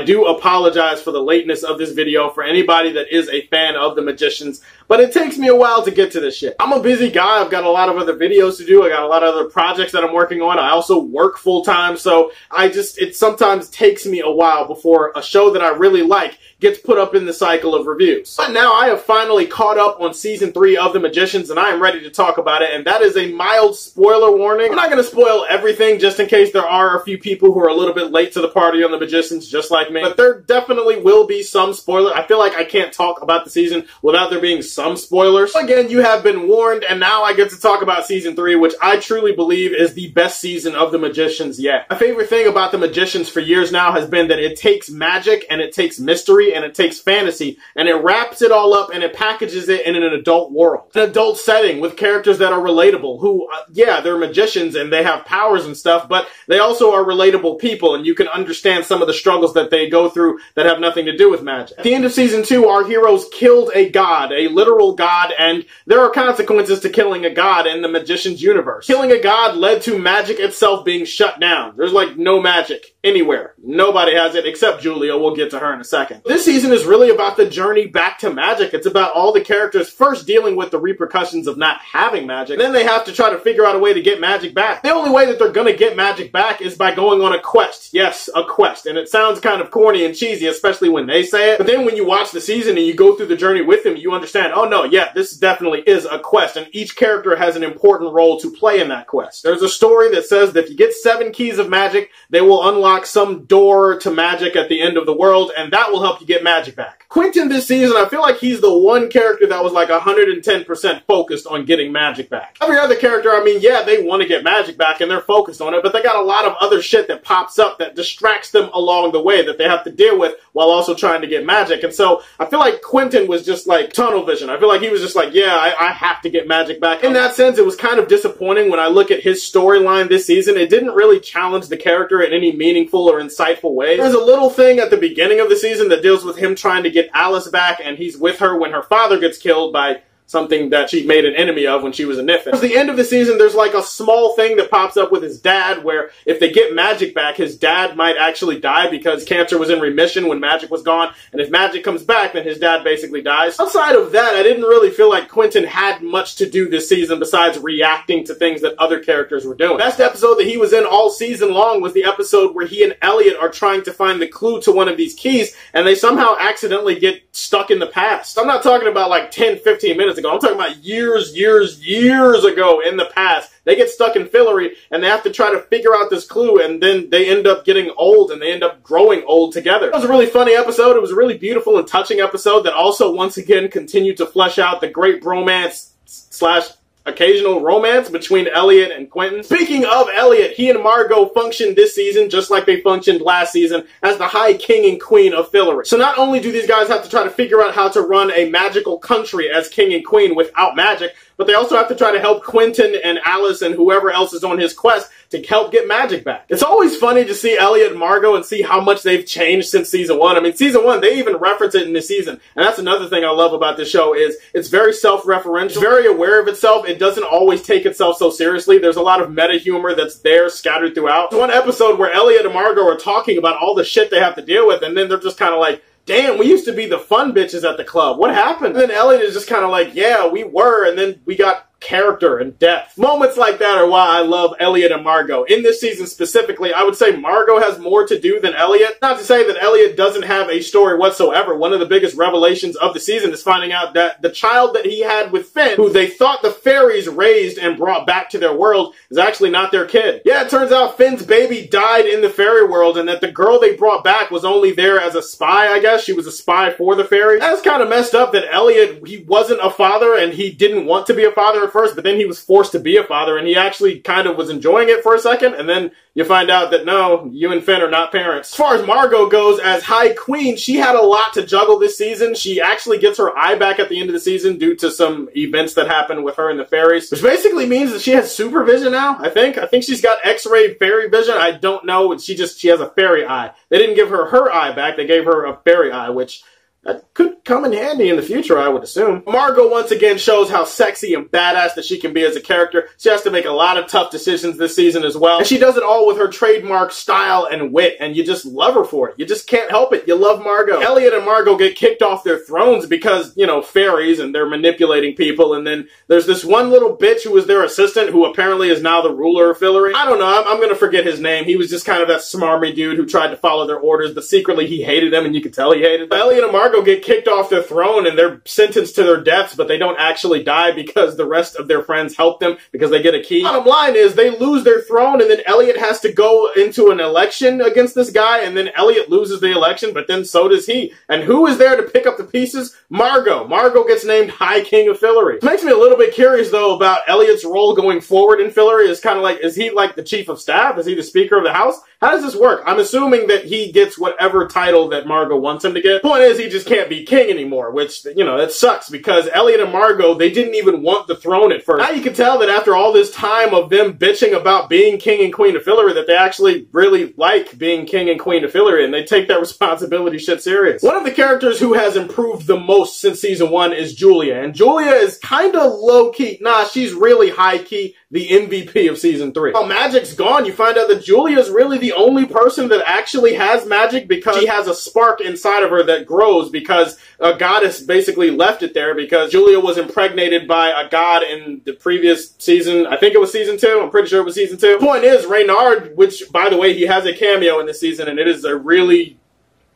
I do apologize for the lateness of this video for anybody that is a fan of the Magicians, but it takes me a while to get to this shit. I'm a busy guy. I've got a lot of other videos to do. I got a lot of other projects that I'm working on. I also work full time, so I just, it sometimes takes me a while before a show that I really like gets put up in the cycle of reviews. But now I have finally caught up on season three of The Magicians and I am ready to talk about it and that is a mild spoiler warning. I'm not going to spoil everything just in case there are a few people who are a little bit late to the party on The Magicians just like me. But there definitely will be some spoiler. I feel like I can't talk about the season without there being some spoilers. Again, you have been warned and now I get to talk about season three which I truly believe is the best season of The Magicians yet. My favorite thing about The Magicians for years now has been that it takes magic and it takes mystery and it takes fantasy and it wraps it all up and it packages it in an adult world, an adult setting with characters that are relatable. Who, uh, yeah, they're magicians and they have powers and stuff, but they also are relatable people and you can understand some of the struggles that they go through that have nothing to do with magic. At the end of season two, our heroes killed a god, a literal god, and there are consequences to killing a god in the magician's universe. Killing a god led to magic itself being shut down. There's like no magic anywhere. Nobody has it except Julia. We'll get to her in a second. This season is really about the journey back to magic. It's about all the characters first dealing with the repercussions of not having magic. Then they have to try to figure out a way to get magic back. The only way that they're gonna get magic back is by going on a quest. Yes, a quest. And it sounds kind of corny and cheesy, especially when they say it. But then when you watch the season and you go through the journey with them, you understand, oh no, yeah, this definitely is a quest. And each character has an important role to play in that quest. There's a story that says that if you get seven keys of magic, they will unlock some door to magic at the end of the world, and that will help you get magic back. Quentin this season, I feel like he's the one character that was like 110% focused on getting magic back. Every other character, I mean, yeah, they want to get magic back and they're focused on it, but they got a lot of other shit that pops up that distracts them along the way that they have to deal with while also trying to get magic. And so I feel like Quentin was just like tunnel vision. I feel like he was just like, yeah, I, I have to get magic back. In that sense, it was kind of disappointing when I look at his storyline this season. It didn't really challenge the character in any meaningful or insightful way. There's a little thing at the beginning of the season that deals with him trying to get get Alice back, and he's with her when her father gets killed by something that she made an enemy of when she was a Niffin. At the end of the season, there's like a small thing that pops up with his dad where if they get magic back, his dad might actually die because cancer was in remission when magic was gone. And if magic comes back, then his dad basically dies. Outside of that, I didn't really feel like Quentin had much to do this season besides reacting to things that other characters were doing. Best episode that he was in all season long was the episode where he and Eliot are trying to find the clue to one of these keys and they somehow accidentally get stuck in the past. I'm not talking about like 10, 15 minutes ago. I'm talking about years, years, years ago in the past. They get stuck in Fillory and they have to try to figure out this clue and then they end up getting old and they end up growing old together. It was a really funny episode. It was a really beautiful and touching episode that also once again continued to flesh out the great bromance slash occasional romance between Eliot and Quentin. Speaking of Eliot, he and Margo functioned this season just like they functioned last season as the High King and Queen of Fillory. So not only do these guys have to try to figure out how to run a magical country as King and Queen without magic, but they also have to try to help Quentin and Alice and whoever else is on his quest to help get magic back. It's always funny to see Eliot and Margo and see how much they've changed since season one. I mean, season one, they even reference it in this season. And that's another thing I love about this show is it's very self-referential, very aware of itself. It doesn't always take itself so seriously. There's a lot of meta humor that's there scattered throughout. There's one episode where Eliot and Margo are talking about all the shit they have to deal with and then they're just kind of like, damn, we used to be the fun bitches at the club. What happened? And then Eliot is just kind of like, yeah, we were, and then we got character and depth. Moments like that are why I love Eliot and Margo. In this season specifically, I would say Margo has more to do than Eliot. Not to say that Eliot doesn't have a story whatsoever. One of the biggest revelations of the season is finding out that the child that he had with Finn, who they thought the fairies raised and brought back to their world, is actually not their kid. Yeah, it turns out Finn's baby died in the fairy world and that the girl they brought back was only there as a spy, I guess. She was a spy for the fairies. That's kind of messed up that Eliot, he wasn't a father and he didn't want to be a father first, but then he was forced to be a father and he actually kind of was enjoying it for a second. And then you find out that no, you and Finn are not parents. As far as Margo goes, as High Queen, she had a lot to juggle this season. She actually gets her eye back at the end of the season due to some events that happened with her and the fairies, which basically means that she has supervision now, I think. I think she's got x-ray fairy vision. I don't know. She just, she has a fairy eye. They didn't give her her eye back. They gave her a fairy eye, which that could come in handy in the future, I would assume. Margo once again shows how sexy and badass that she can be as a character. She has to make a lot of tough decisions this season as well. And she does it all with her trademark style and wit, and you just love her for it. You just can't help it. You love Margo. Eliot and Margo get kicked off their thrones because, you know, fairies and they're manipulating people, and then there's this one little bitch who was their assistant who apparently is now the ruler of Fillory. I don't know, I'm, I'm gonna forget his name. He was just kind of that smarmy dude who tried to follow their orders, but secretly he hated them, and you could tell he hated them. Eliot and Margo Get kicked off their throne and they're sentenced to their deaths, but they don't actually die because the rest of their friends help them because they get a key. Bottom line is they lose their throne and then Eliot has to go into an election against this guy and then Eliot loses the election, but then so does he. And who is there to pick up the pieces? Margo. Margo gets named High King of Fillory. Makes me a little bit curious though about Eliot's role going forward in Fillory. Is kind of like, is he like the chief of staff? Is he the speaker of the house? How does this work? I'm assuming that he gets whatever title that Margo wants him to get. Point is, he just can't be king anymore, which, you know, that sucks because Eliot and Margo, they didn't even want the throne at first. Now you can tell that after all this time of them bitching about being king and queen of Fillory, that they actually really like being king and queen of Fillory, and they take that responsibility shit serious. One of the characters who has improved the most since season one is Julia, and Julia is kind of low-key. Nah, she's really high-key the MVP of season three. While Magic's gone, you find out that Julia's really the only person that actually has magic because she has a spark inside of her that grows because a goddess basically left it there because Julia was impregnated by a god in the previous season. I think it was season two. I'm pretty sure it was season two. Point is, Reynard, which by the way, he has a cameo in this season and it is a really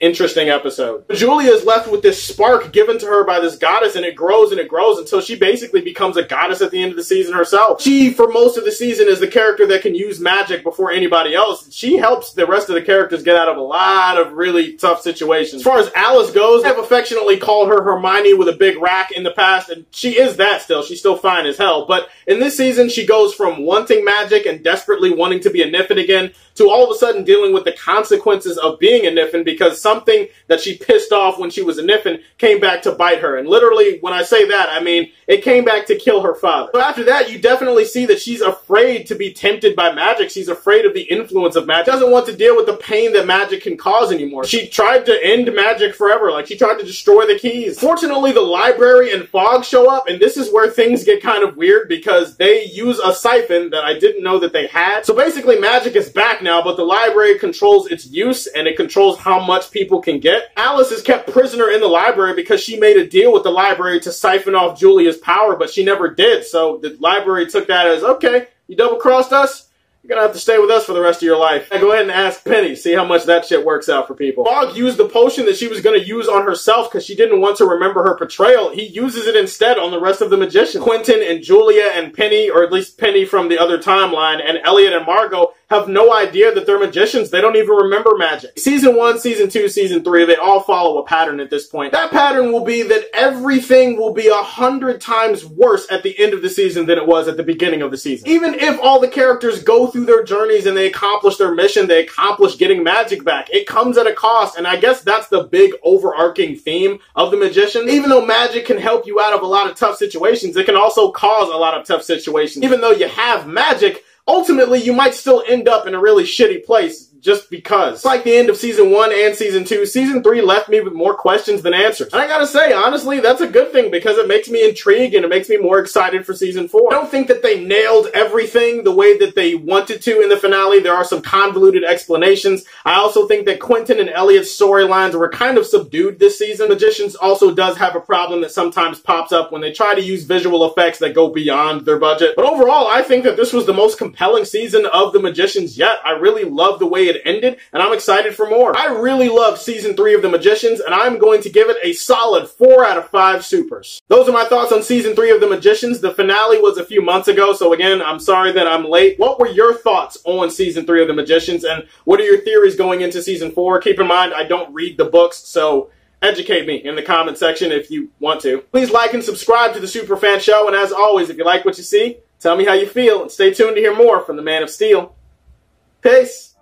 interesting episode. Julia is left with this spark given to her by this goddess and it grows and it grows until she basically becomes a goddess at the end of the season herself. She, for most of the season, is the character that can use magic before anybody else. She helps the rest of the characters get out of a lot of really tough situations. As far as Alice goes, I've affectionately called her Hermione with a big rack in the past and she is that still. She's still fine as hell. But in this season, she goes from wanting magic and desperately wanting to be a Niffin again to all of a sudden dealing with the consequences of being a Niffin because something that she pissed off when she was a Niffin came back to bite her. And literally, when I say that, I mean it came back to kill her father. So after that, you definitely see that she's afraid to be tempted by magic. She's afraid of the influence of magic. She doesn't want to deal with the pain that magic can cause anymore. She tried to end magic forever. Like, she tried to destroy the keys. Fortunately, the library and Fogg show up, and this is where things get kind of weird because they use a siphon that I didn't know that they had. So basically, magic is back now, but the library controls its use and it controls how much people can get. Alice is kept prisoner in the library because she made a deal with the library to siphon off Julia's power, but she never did. So the library took that as, okay, you double crossed us? You're gonna have to stay with us for the rest of your life. I go ahead and ask Penny, see how much that shit works out for people. Fogg used the potion that she was gonna use on herself because she didn't want to remember her betrayal. He uses it instead on the rest of the magicians. Quentin and Julia and Penny, or at least Penny from the other timeline, and Eliot and Margo have no idea that they're magicians. They don't even remember magic. Season 1, Season 2, Season 3, they all follow a pattern at this point. That pattern will be that everything will be a hundred times worse at the end of the season than it was at the beginning of the season. Even if all the characters go through their journeys and they accomplish their mission, they accomplish getting magic back, it comes at a cost. And I guess that's the big overarching theme of the magician. Even though magic can help you out of a lot of tough situations, it can also cause a lot of tough situations. Even though you have magic, ultimately you might still end up in a really shitty place just because. It's like the end of season one and season two. Season three left me with more questions than answers. And I gotta say, honestly, that's a good thing because it makes me intrigued and it makes me more excited for season four. I don't think that they nailed everything the way that they wanted to in the finale. There are some convoluted explanations. I also think that Quentin and Eliot's storylines were kind of subdued this season. Magicians also does have a problem that sometimes pops up when they try to use visual effects that go beyond their budget. But overall, I think that this was the most compelling season of The Magicians yet. I really love the way it ended, and I'm excited for more. I really love season three of The Magicians, and I'm going to give it a solid four out of five supers. Those are my thoughts on season three of The Magicians. The finale was a few months ago, so again, I'm sorry that I'm late. What were your thoughts on season three of The Magicians, and what are your theories going into season four? Keep in mind, I don't read the books, so educate me in the comment section if you want to. Please like and subscribe to the Superfan Show, and as always, if you like what you see, tell me how you feel, and stay tuned to hear more from the Man of Steel. Peace!